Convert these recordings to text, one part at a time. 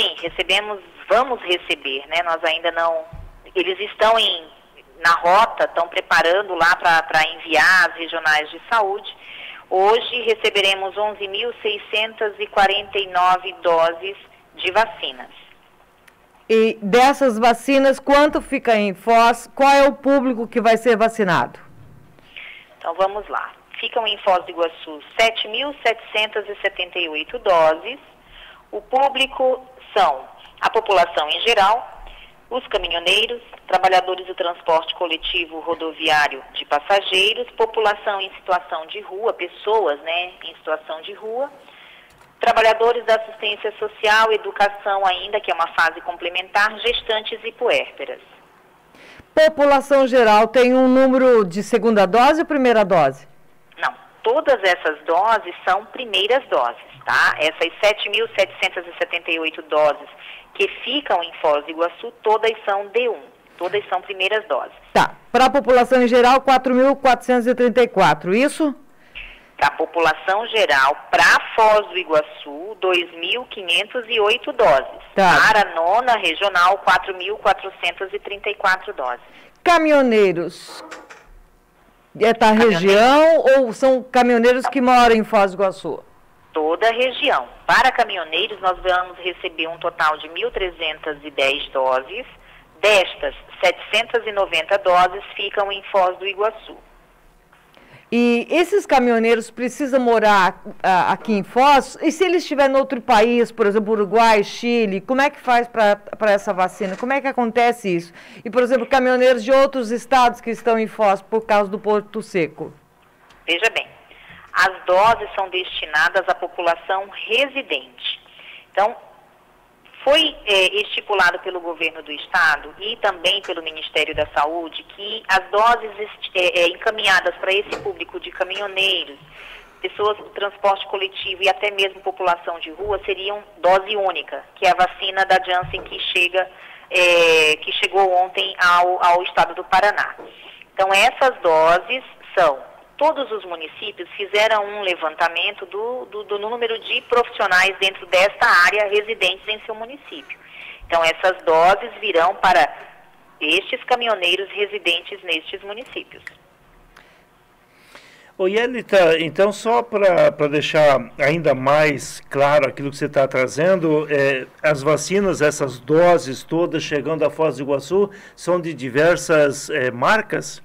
Sim, recebemos, vamos receber, né? Nós ainda não. Eles estão em, na rota, estão preparando lá para enviar as regionais de saúde. Hoje receberemos 11.649 doses de vacinas. E dessas vacinas, quanto fica em Foz? Qual é o público que vai ser vacinado? Então vamos lá. Ficam em Foz do Iguaçu 7.778 doses. O público são a população em geral, os caminhoneiros, trabalhadores do transporte coletivo rodoviário de passageiros, população em situação de rua, pessoas né, em situação de rua, trabalhadores da assistência social, educação ainda, que é uma fase complementar, gestantes e puérperas. População geral tem um número de segunda dose ou primeira dose? Não, todas essas doses são primeiras doses, tá? Essas 7.778 doses que ficam em Foz do Iguaçu, todas são D1, todas são primeiras doses. Tá, para a população em geral, 4.434, isso? Para a população geral, para Foz do Iguaçu, 2.508 doses. Tá. Para a nona regional, 4.434 doses. Caminhoneiros, é da região ou são caminhoneiros que moram em Foz do Iguaçu? Toda a região. Para caminhoneiros, nós vamos receber um total de 1.310 doses. Destas, 790 doses ficam em Foz do Iguaçu. E esses caminhoneiros precisam morar uh, aqui em Foz? E se eles estiverem em outro país, por exemplo, Uruguai, Chile, como é que faz para essa vacina? Como é que acontece isso? E, por exemplo, caminhoneiros de outros estados que estão em Foz por causa do Porto Seco? Veja bem, as doses são destinadas à população residente. Então, foi é, estipulado pelo governo do estado e também pelo Ministério da Saúde que as doses é, é, encaminhadas para esse público de caminhoneiros, pessoas do transporte coletivo e até mesmo população de rua seriam dose única, que é a vacina da Janssen que chega, é, que chegou ontem ao, ao estado do Paraná. Então essas doses são todos os municípios fizeram um levantamento do, do, do, número de profissionais dentro desta área residentes em seu município. Então, essas doses virão para estes caminhoneiros residentes nestes municípios. Ô Yelita, então só para deixar ainda mais claro aquilo que você está trazendo, é, as vacinas, essas doses todas chegando à Foz do Iguaçu, são de diversas é, marcas?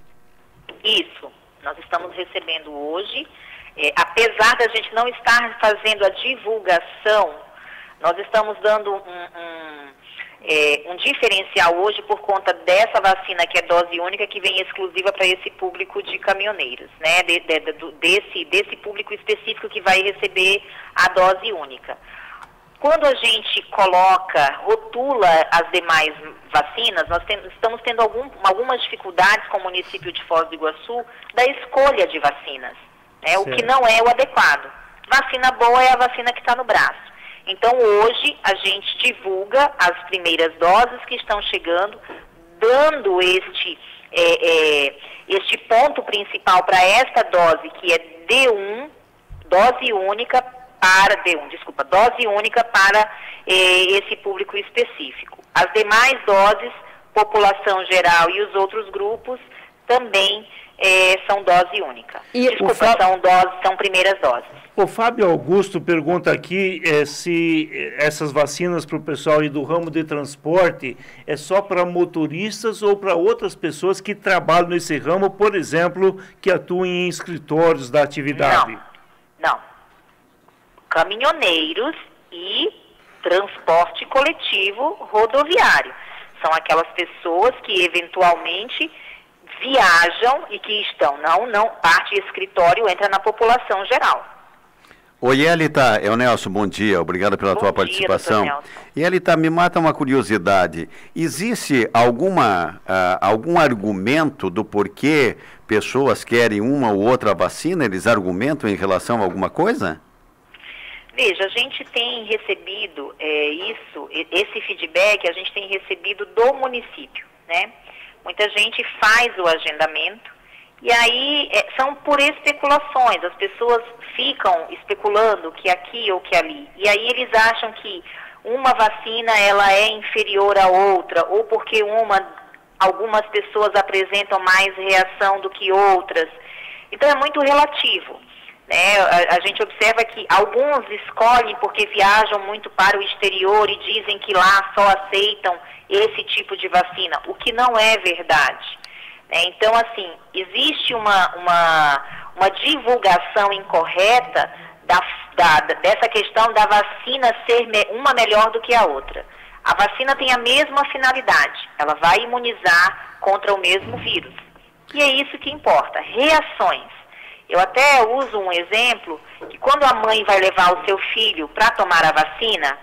Isso. Nós estamos recebendo hoje, é, apesar da gente não estar fazendo a divulgação, nós estamos dando um, um, é, um diferencial hoje por conta dessa vacina que é dose única, que vem exclusiva para esse público de caminhoneiros, né? De, de, de, desse, desse público específico que vai receber a dose única. Quando a gente coloca, rotula as demais vacinas, nós tem, estamos tendo algum, algumas dificuldades com o município de Foz do Iguaçu da escolha de vacinas, né, o que não é o adequado. Vacina boa é a vacina que está no braço. Então, hoje, a gente divulga as primeiras doses que estão chegando, dando este, é, é, este ponto principal para esta dose, que é D1, dose única para D1, desculpa, dose única para eh, esse público específico. As demais doses, população geral e os outros grupos também eh, são dose única. E desculpa, Fábio... são doses, são primeiras doses. O Fábio Augusto pergunta aqui eh, se essas vacinas para o pessoal e do ramo de transporte é só para motoristas ou para outras pessoas que trabalham nesse ramo, por exemplo, que atuem em escritórios da atividade. Não, não caminhoneiros e transporte coletivo rodoviário. São aquelas pessoas que eventualmente viajam e que estão, não, não, parte escritório entra na população geral. Oi, Elita, é o Nelson, bom dia, obrigado pela bom tua dia, participação. E Elita, me mata uma curiosidade, existe alguma, uh, algum argumento do porquê pessoas querem uma ou outra vacina, eles argumentam em relação a alguma coisa? Veja, a gente tem recebido é, isso, esse feedback a gente tem recebido do município, né? Muita gente faz o agendamento e aí é, são por especulações, as pessoas ficam especulando que aqui ou que ali. E aí eles acham que uma vacina ela é inferior à outra, ou porque uma, algumas pessoas apresentam mais reação do que outras. Então é muito relativo. Né? A, a, gente observa que alguns escolhem porque viajam muito para o exterior e dizem que lá só aceitam esse tipo de vacina, o que não é verdade. Né? Então, assim, existe uma, uma, uma divulgação incorreta da, da, dessa questão da vacina ser me, uma melhor do que a outra. A vacina tem a mesma finalidade, ela vai imunizar contra o mesmo vírus. E é isso que importa, reações. Eu até uso um exemplo que quando a mãe vai levar o seu filho para tomar a vacina,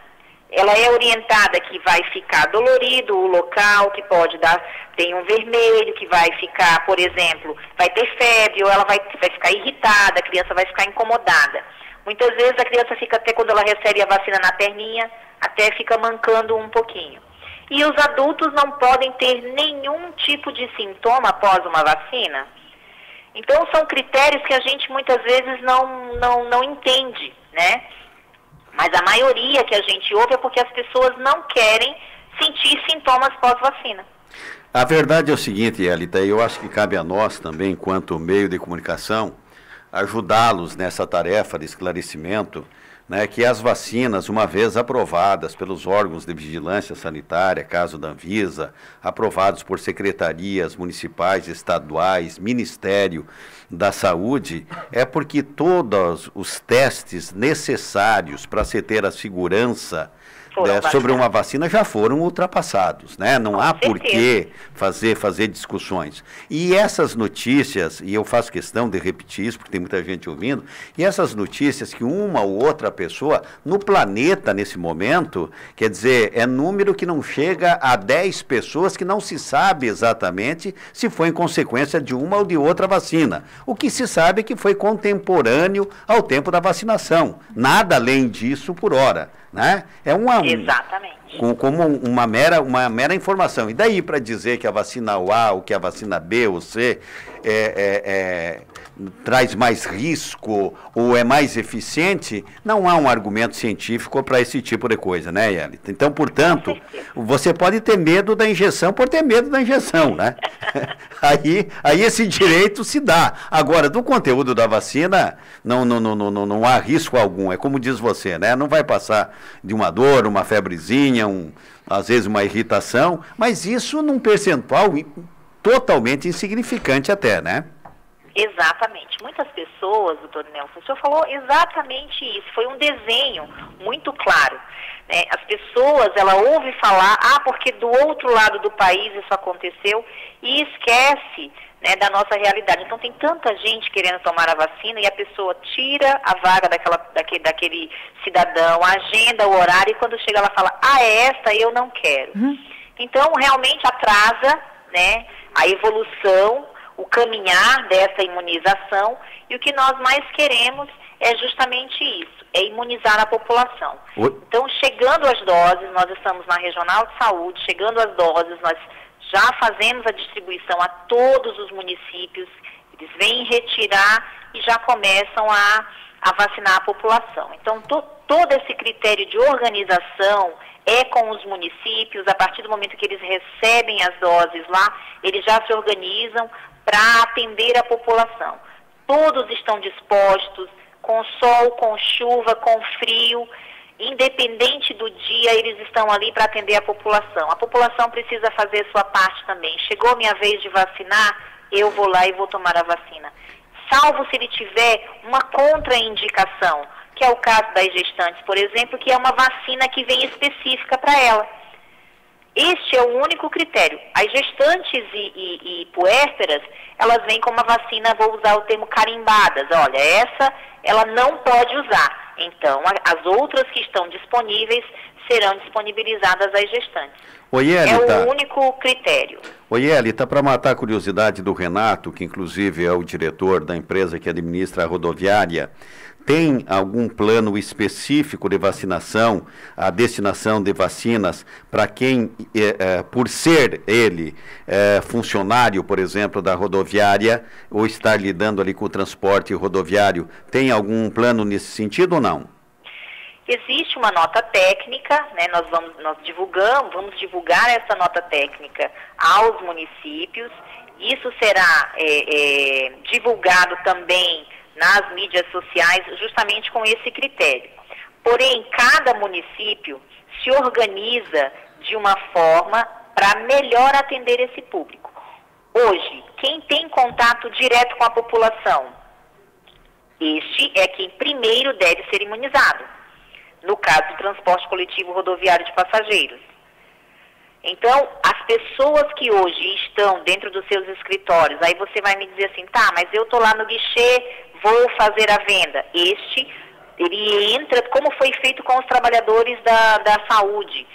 ela é orientada que vai ficar dolorido o local, que pode dar, tem um vermelho, que vai ficar, por exemplo, vai ter febre, ou ela vai, vai ficar irritada, a criança vai ficar incomodada. Muitas vezes a criança fica até quando ela recebe a vacina na perninha, até fica mancando um pouquinho. E os adultos não podem ter nenhum tipo de sintoma após uma vacina. Então são critérios que a gente muitas vezes não, não, não entende, né? Mas a maioria que a gente ouve é porque as pessoas não querem sentir sintomas pós-vacina. A verdade é o seguinte, Elita, eu acho que cabe a nós também, enquanto meio de comunicação, ajudá-los nessa tarefa de esclarecimento né, que as vacinas, uma vez aprovadas pelos órgãos de vigilância sanitária, caso da Anvisa, aprovados por secretarias municipais, estaduais, Ministério da Saúde, é porque todos os testes necessários para se ter a segurança né, sobre uma vacina já foram ultrapassados, né? Não Com há por que fazer, fazer discussões. E essas notícias, e eu faço questão de repetir isso, porque tem muita gente ouvindo, e essas notícias que uma ou outra pessoa no planeta nesse momento, quer dizer, é número que não chega a 10 pessoas que não se sabe exatamente se foi em consequência de uma ou de outra vacina. O que se sabe é que foi contemporâneo ao tempo da vacinação. Nada além disso por hora né? É uma Exatamente. Um, como uma mera, uma mera informação. E daí para dizer que a vacina A, ou que a vacina B ou C é, é, é, traz mais risco ou é mais eficiente, não há um argumento científico para esse tipo de coisa, né, Yelita? Então, portanto, você pode ter medo da injeção por ter medo da injeção, né? aí, aí esse direito se dá. Agora, do conteúdo da vacina, não, não, não, não, não há risco algum. É como diz você, né? Não vai passar de uma dor, uma febrezinha, um, às vezes uma irritação, mas isso num percentual totalmente insignificante até, né? Exatamente. Muitas pessoas, doutor Nelson, o senhor falou exatamente isso. Foi um desenho muito claro. Né? As pessoas, ela ouve falar, ah, porque do outro lado do país isso aconteceu, e esquece né, da nossa realidade. Então tem tanta gente querendo tomar a vacina e a pessoa tira a vaga daquela, daquele, daquele cidadão, agenda o horário e quando chega ela fala, ah, é esta eu não quero. Uhum. Então realmente atrasa né, a evolução o caminhar dessa imunização e o que nós mais queremos é justamente isso, é imunizar a população. Oi? Então, chegando as doses, nós estamos na Regional de Saúde, chegando as doses, nós já fazemos a distribuição a todos os municípios, eles vêm retirar e já começam a, a vacinar a população. Então, to, todo esse critério de organização é com os municípios, a partir do momento que eles recebem as doses lá, eles já se organizam para atender a população. Todos estão dispostos, com sol, com chuva, com frio, independente do dia, eles estão ali para atender a população. A população precisa fazer sua parte também. Chegou minha vez de vacinar, eu vou lá e vou tomar a vacina. Salvo se ele tiver uma contraindicação, que é o caso das gestantes, por exemplo, que é uma vacina que vem específica para ela. Este é o único critério. As gestantes e, e, e puérperas, elas vêm com uma vacina, vou usar o termo carimbadas. Olha, essa ela não pode usar. Então, as outras que estão disponíveis serão disponibilizadas às gestantes. Oi, é o único critério. Oi, Elita, para matar a curiosidade do Renato, que inclusive é o diretor da empresa que administra a rodoviária, tem algum plano específico de vacinação, a destinação de vacinas para quem, é, é, por ser ele é, funcionário, por exemplo, da rodoviária, ou estar lidando ali com o transporte rodoviário, tem algum plano nesse sentido ou não? Existe uma nota técnica, né, nós, vamos, nós divulgamos, vamos divulgar essa nota técnica aos municípios. Isso será é, é, divulgado também nas mídias sociais, justamente com esse critério. Porém, cada município se organiza de uma forma para melhor atender esse público. Hoje, quem tem contato direto com a população, este é quem primeiro deve ser imunizado no caso do transporte coletivo rodoviário de passageiros. Então, as pessoas que hoje estão dentro dos seus escritórios, aí você vai me dizer assim, tá, mas eu estou lá no guichê, vou fazer a venda. Este, ele entra, como foi feito com os trabalhadores da, da saúde.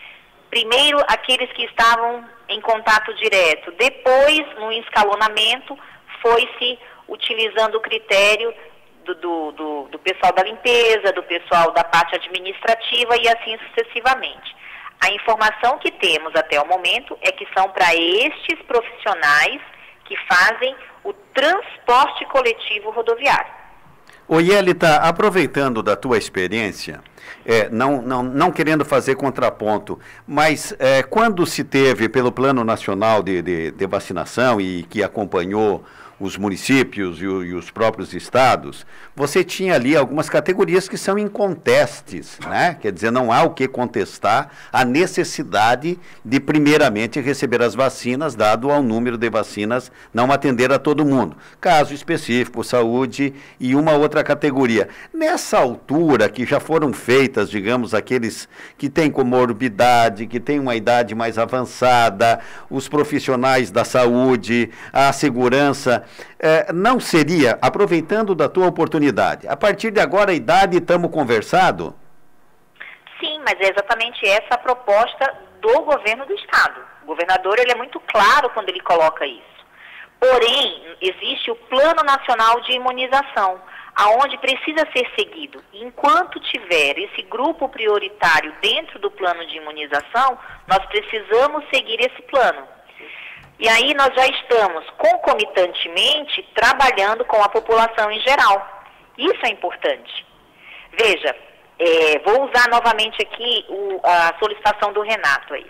Primeiro, aqueles que estavam em contato direto. Depois, no escalonamento, foi-se utilizando o critério do, do, do, do pessoal da limpeza, do pessoal da parte administrativa e assim sucessivamente. A informação que temos até o momento é que são para estes profissionais que fazem o transporte coletivo rodoviário. O Yelita, aproveitando da tua experiência, é, não, não, não querendo fazer contraponto, mas é, quando se teve pelo Plano Nacional de, de, de Vacinação e que acompanhou os municípios e, o, e, os próprios estados, você tinha ali algumas categorias que são incontestes, né? Quer dizer, não há o que contestar a necessidade de, primeiramente, receber as vacinas, dado ao número de vacinas não atender a todo mundo. Caso específico, saúde e uma outra categoria. Nessa altura que já foram feitas, digamos, aqueles que têm comorbidade, que têm uma idade mais avançada, os profissionais da saúde, a segurança é, não seria, aproveitando da tua oportunidade, a partir de agora a idade estamos conversado? Sim, mas é exatamente essa a proposta do governo do estado. O governador ele é muito claro quando ele coloca isso. Porém, existe o Plano Nacional de Imunização, aonde precisa ser seguido. Enquanto tiver esse grupo prioritário dentro do plano de imunização, nós precisamos seguir esse plano. E aí nós já estamos concomitantemente trabalhando com a população em geral. Isso é importante. Veja, é, vou usar novamente aqui o, a solicitação do Renato aí.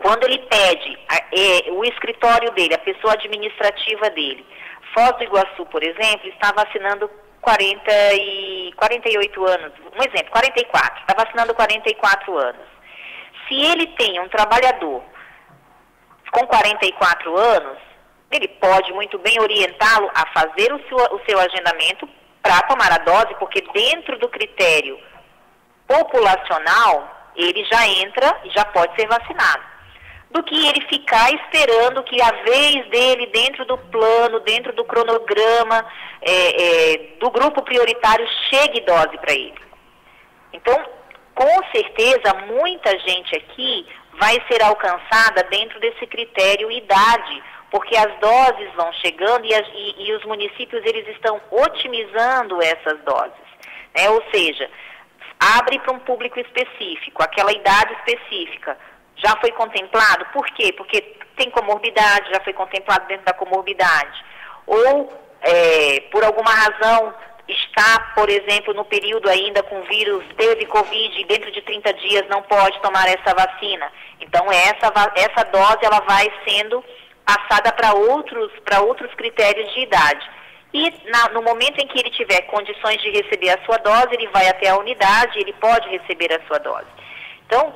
Quando ele pede a, é, o escritório dele, a pessoa administrativa dele, Foz do Iguaçu, por exemplo, está vacinando 40 e 48 anos, um exemplo, 44, está vacinando 44 anos. Se ele tem um trabalhador com 44 anos, ele pode muito bem orientá-lo a fazer o seu, o seu agendamento para tomar a dose, porque dentro do critério populacional, ele já entra e já pode ser vacinado. Do que ele ficar esperando que a vez dele dentro do plano, dentro do cronograma é, é, do grupo prioritário, chegue dose para ele. Então, com certeza, muita gente aqui vai ser alcançada dentro desse critério idade, porque as doses vão chegando e, as, e, e os municípios eles estão otimizando essas doses. Né? Ou seja, abre para um público específico, aquela idade específica. Já foi contemplado? Por quê? Porque tem comorbidade, já foi contemplado dentro da comorbidade. Ou, é, por alguma razão, está, por exemplo, no período ainda com vírus, teve Covid e dentro de 30 dias não pode tomar essa vacina. Então, essa, essa dose ela vai sendo passada para outros, outros critérios de idade. E na, no momento em que ele tiver condições de receber a sua dose, ele vai até a unidade, ele pode receber a sua dose. Então,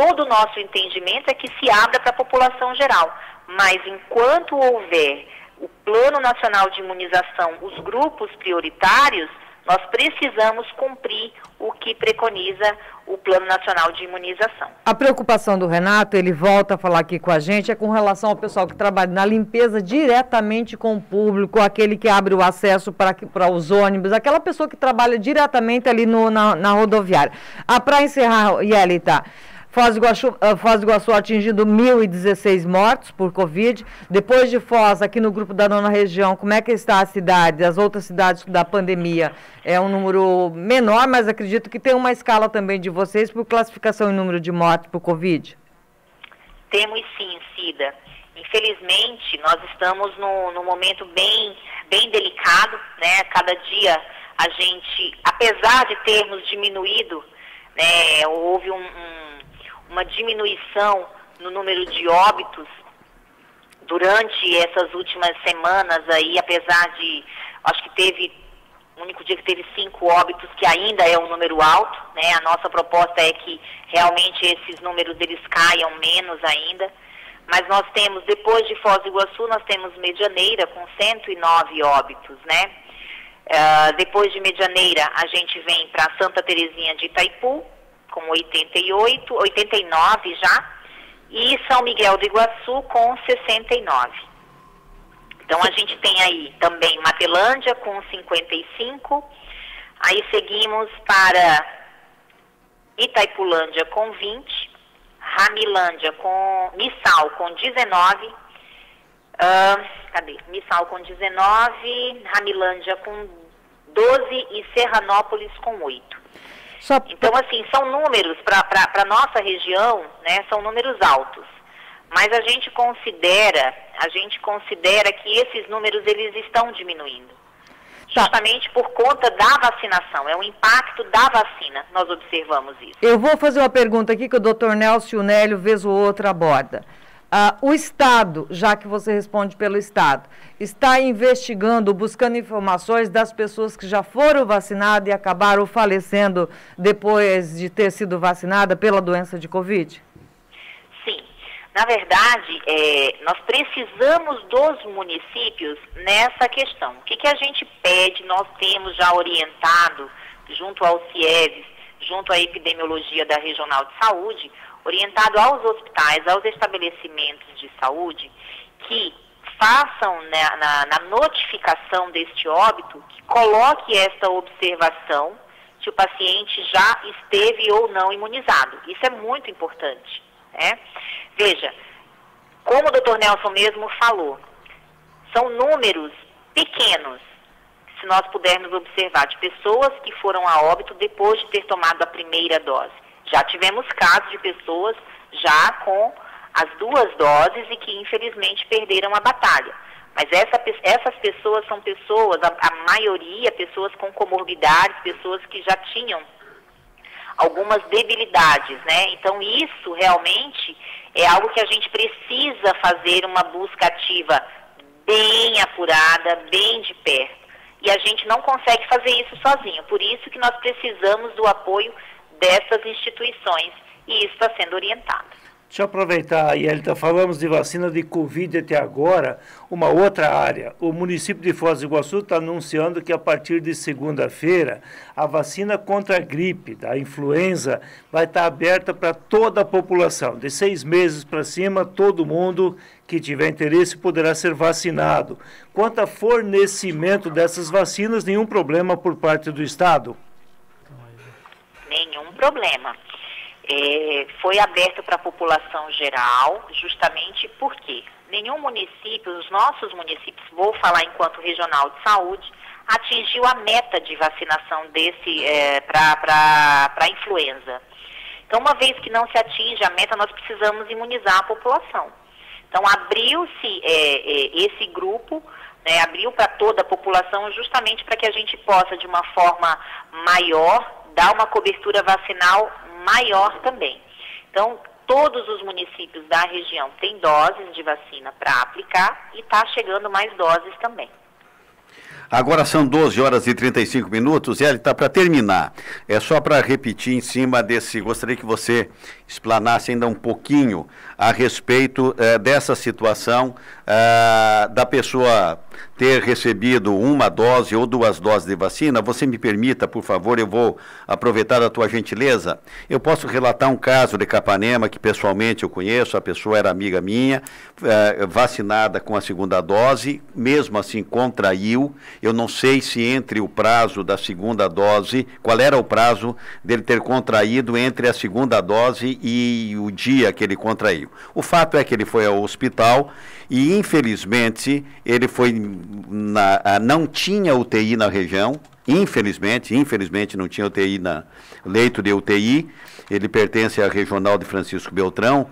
todo o nosso entendimento é que se abra para a população geral. Mas enquanto houver o Plano Nacional de Imunização, os grupos prioritários, nós precisamos cumprir o que preconiza o Plano Nacional de Imunização. A preocupação do Renato, ele volta a falar aqui com a gente, é com relação ao pessoal que trabalha na limpeza diretamente com o público, aquele que abre o acesso para os ônibus, aquela pessoa que trabalha diretamente ali no, na, na rodoviária. Ah, para encerrar, Yelita, Foz do, Iguaçu, uh, Foz do Iguaçu atingindo 1.016 mortos por Covid. Depois de Foz, aqui no grupo da nona região, como é que está a cidade, as outras cidades da pandemia? É um número menor, mas acredito que tem uma escala também de vocês por classificação em número de mortes por Covid. Temos sim, Cida. Infelizmente, nós estamos num, num momento bem, bem delicado, né? Cada dia a gente, apesar de termos diminuído, né, houve um, um, uma diminuição no número de óbitos durante essas últimas semanas aí, apesar de, acho que teve, o único dia que teve cinco óbitos, que ainda é um número alto, né? A nossa proposta é que realmente esses números eles caiam menos ainda. Mas nós temos, depois de Foz do Iguaçu, nós temos Medianeira com 109 óbitos, né? Uh, depois de Medianeira, a gente vem para Santa Terezinha de Itaipu, com 88, 89 já, e São Miguel do Iguaçu com 69. Então a gente tem aí também Matelândia com 55, aí seguimos para Itaipulândia com 20, Ramilândia com Missal com 19, uh, cadê? Missal com 19, Ramilândia com 12 e Serranópolis com 8. Só... Então, assim, são números para a nossa região, né, são números altos. Mas a gente considera, a gente considera que esses números eles estão diminuindo. Tá. Justamente por conta da vacinação, é o impacto da vacina, nós observamos isso. Eu vou fazer uma pergunta aqui que o doutor Nelson Nélio, vez ou outra, aborda. Ah, o Estado, já que você responde pelo Estado, está investigando, buscando informações das pessoas que já foram vacinadas e acabaram falecendo depois de ter sido vacinada pela doença de Covid? Sim. Na verdade, é, nós precisamos dos municípios nessa questão. O que, que a gente pede, nós temos já orientado junto ao CIEVES, junto à epidemiologia da Regional de Saúde, orientado aos hospitais, aos estabelecimentos de saúde, que façam né, na, na, notificação deste óbito, que coloque esta observação se o paciente já esteve ou não imunizado. Isso é muito importante. Né? Veja, como o doutor Nelson mesmo falou, são números pequenos, se nós pudermos observar, de pessoas que foram a óbito depois de ter tomado a primeira dose. Já tivemos casos de pessoas já com as duas doses e que infelizmente perderam a batalha. Mas essa, essas pessoas são pessoas, a, a maioria, pessoas com comorbidades, pessoas que já tinham algumas debilidades, né? Então isso realmente é algo que a gente precisa fazer uma busca ativa bem apurada, bem de perto. E a gente não consegue fazer isso sozinho. Por isso que nós precisamos do apoio dessas instituições e isso está sendo orientado. Deixa eu aproveitar, Yelita, falamos de vacina de Covid até agora, uma outra área. O município de Foz do Iguaçu está anunciando que a partir de segunda-feira, a vacina contra a gripe, da influenza, vai estar aberta para toda a população. De seis meses para cima, todo mundo que tiver interesse poderá ser vacinado. Quanto a fornecimento dessas vacinas, nenhum problema por parte do Estado? Problema. É, foi aberto para a população geral, justamente porque nenhum município, os nossos municípios, vou falar enquanto regional de saúde, atingiu a meta de vacinação desse é, para a influenza. Então, uma vez que não se atinge a meta, nós precisamos imunizar a população. Então, abriu-se é, é, esse grupo, né, abriu para toda a população, justamente para que a gente possa, de uma forma maior, dar uma cobertura vacinal maior também. Então, todos os municípios da região têm doses de vacina para aplicar e está chegando mais doses também. Agora são 12 horas e 35 minutos. E está para terminar. É só para repetir em cima desse. Gostaria que você explanasse ainda um pouquinho a respeito eh, dessa situação eh, da pessoa ter recebido uma dose ou duas doses de vacina, você me permita, por favor, eu vou aproveitar a tua gentileza. Eu posso relatar um caso de Capanema que pessoalmente eu conheço, a pessoa era amiga minha, eh, vacinada com a segunda dose, mesmo assim contraiu. Eu não sei se entre o prazo da segunda dose, qual era o prazo dele ter contraído entre a segunda dose e o dia que ele contraiu. O fato é que ele foi ao hospital e infelizmente ele foi na, não tinha UTI na região, infelizmente, infelizmente não tinha UTI na leito de UTI. Ele pertence à regional de Francisco Beltrão,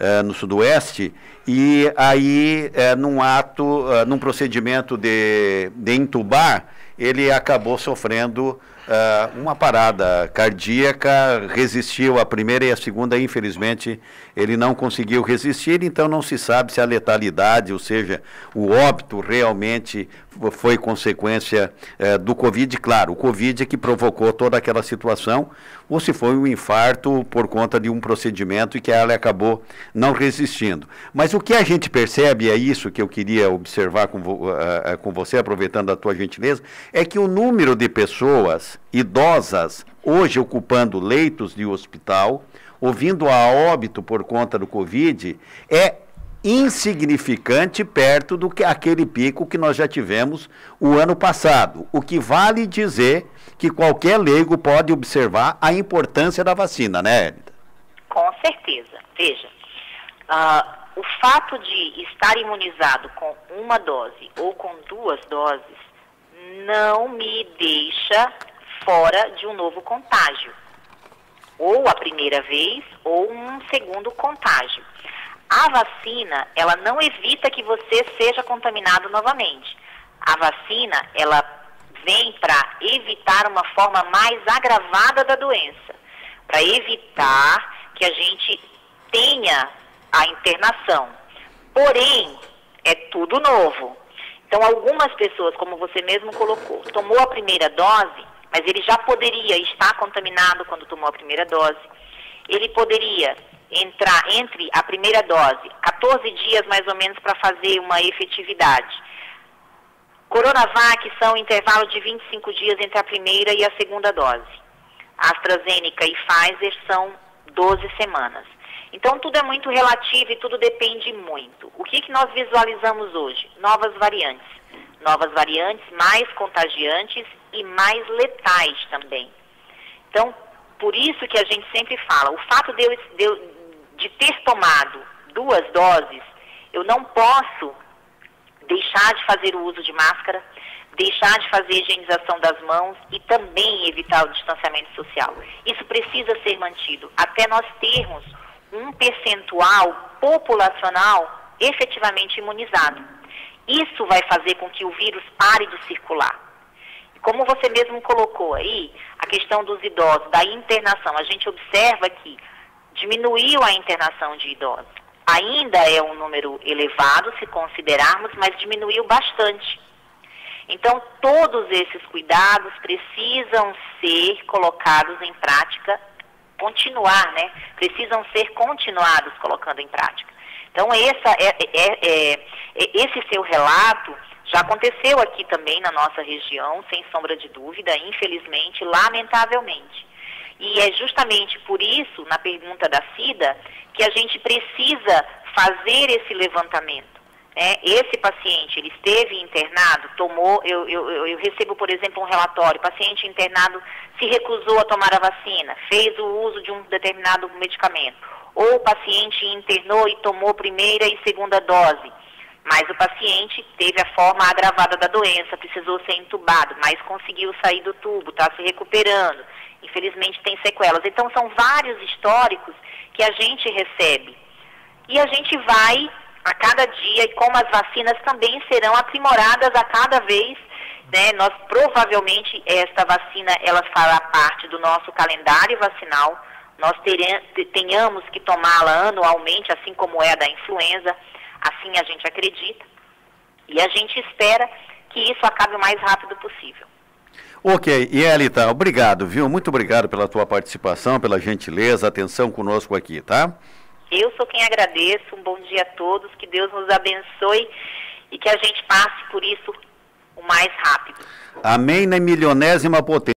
uh, no sudoeste, e aí, uh, num ato, uh, num procedimento de, de entubar, ele acabou sofrendo uh, uma parada cardíaca, resistiu a primeira e a segunda, infelizmente, ele não conseguiu resistir, então não se sabe se a letalidade, ou seja, o óbito realmente foi consequência uh, do Covid. Claro, o Covid é que provocou toda aquela situação, ou se foi um infarto por conta de um procedimento e que ela acabou não resistindo. Mas o que a gente percebe, é isso que eu queria observar com, uh, com você, aproveitando a tua gentileza, é que o número de pessoas idosas hoje ocupando leitos de hospital, ouvindo a óbito por conta do Covid, é insignificante perto do que aquele pico que nós já tivemos o ano passado. O que vale dizer que qualquer leigo pode observar a importância da vacina, né, Elida? Com certeza. Veja, uh, o fato de estar imunizado com uma dose ou com duas doses não me deixa fora de um novo contágio. Ou a primeira vez, ou um segundo contágio. A vacina, ela não evita que você seja contaminado novamente. A vacina, ela vem para evitar uma forma mais agravada da doença, para evitar que a gente tenha a internação. Porém, é tudo novo. Então, algumas pessoas, como você mesmo colocou, tomou a primeira dose, mas ele já poderia estar contaminado quando tomou a primeira dose. Ele poderia entrar entre a primeira dose, 14 dias mais ou menos para fazer uma efetividade. Coronavac são intervalo de 25 dias entre a primeira e a segunda dose. AstraZeneca e Pfizer são 12 semanas. Então tudo é muito relativo e tudo depende muito. O que, que nós visualizamos hoje? Novas variantes. Novas variantes mais contagiantes e mais letais também. Então, por isso que a gente sempre fala, o fato de eu, de, eu, de ter tomado duas doses, eu não posso deixar de fazer o uso de máscara, deixar de fazer a higienização das mãos e também evitar o distanciamento social. Isso precisa ser mantido até nós termos um percentual populacional efetivamente imunizado. Isso vai fazer com que o vírus pare de circular. Como você mesmo colocou aí, a questão dos idosos, da internação, a gente observa que diminuiu a internação de idosos. Ainda é um número elevado se considerarmos, mas diminuiu bastante. Então, todos esses cuidados precisam ser colocados em prática, continuar, né? Precisam ser continuados colocando em prática. Então, essa é, é, é, é esse seu relato já aconteceu aqui também na nossa região, sem sombra de dúvida, infelizmente, lamentavelmente. E é justamente por isso, na pergunta da Cida, que a gente precisa fazer esse levantamento. Né? Esse paciente, ele esteve internado, tomou, eu, eu, eu recebo, por exemplo, um relatório, paciente internado se recusou a tomar a vacina, fez o uso de um determinado medicamento, ou o paciente internou e tomou primeira e segunda dose, mas o paciente teve a forma agravada da doença, precisou ser entubado, mas conseguiu sair do tubo, está se recuperando. Infelizmente tem sequelas. Então são vários históricos que a gente recebe. E a gente vai a cada dia, e como as vacinas também serão aprimoradas a cada vez, né, nós provavelmente esta vacina ela fará parte do nosso calendário vacinal. Nós tenhamos que tomá-la anualmente, assim como é a da influenza Assim a gente acredita e a gente espera que isso acabe o mais rápido possível. Ok, e Elita, obrigado, viu? Muito obrigado pela tua participação, pela gentileza, atenção conosco aqui, tá? Eu sou quem agradeço, um bom dia a todos, que Deus nos abençoe e que a gente passe por isso o mais rápido. Amém na milionésima potência.